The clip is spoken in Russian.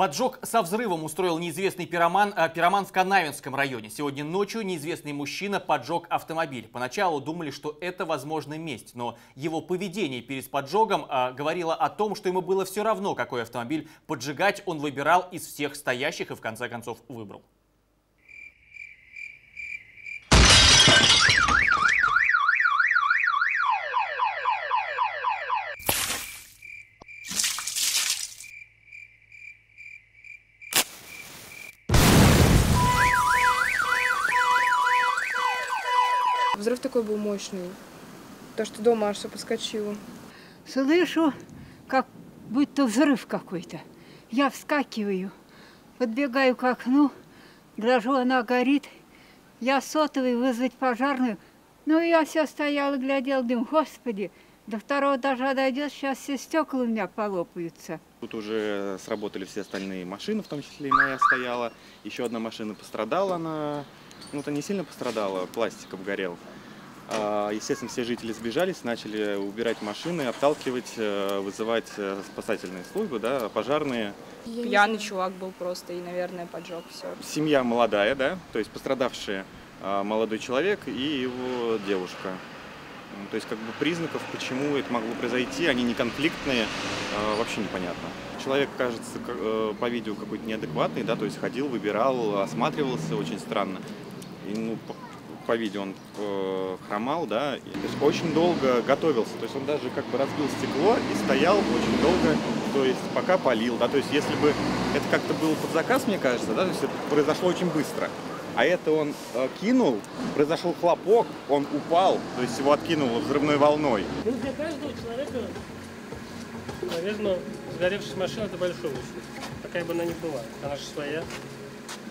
Поджог со взрывом устроил неизвестный пироман, э, пироман в Канавинском районе. Сегодня ночью неизвестный мужчина поджег автомобиль. Поначалу думали, что это, возможно, месть, но его поведение перед поджогом э, говорило о том, что ему было все равно, какой автомобиль поджигать он выбирал из всех стоящих и в конце концов выбрал. Взрыв такой был мощный. То, что дома аж все подскочило. Слышу, как будто взрыв какой-то. Я вскакиваю, подбегаю к окну, гляжу, она горит. Я сотовый вызвать пожарную. Ну, я все стояла, глядела, дым, господи, до второго этажа дойдет, сейчас все стекла у меня полопаются. Тут уже сработали все остальные машины, в том числе и моя стояла. Еще одна машина пострадала, она, ну, то не сильно пострадала, пластик обгорел. А, Естественно, все жители сбежались, начали убирать машины, отталкивать, э, вызывать э, спасательные службы, да, пожарные. Пьяный чувак был просто и, наверное, поджег все. Семья молодая, да, то есть пострадавшие а, молодой человек и его девушка. М, То есть как бы признаков, почему это могло произойти, они не конфликтные, а, вообще непонятно. Человек кажется э, по видео какой-то неадекватный, да, то есть ходил, выбирал, осматривался очень странно. И, ну, по, видео он э, хромал, да, и, то есть очень долго готовился, то есть он даже как бы разбил стекло и стоял очень долго, то есть пока полил, да, то есть если бы это как-то был под заказ, мне кажется, да, то есть это произошло очень быстро. А это он э, кинул, произошел хлопок, он упал, то есть его откинуло взрывной волной. Ну, для каждого человека, наверное, сгоревшая машина – это большой ущерб. Какая бы она ни была, она же своя.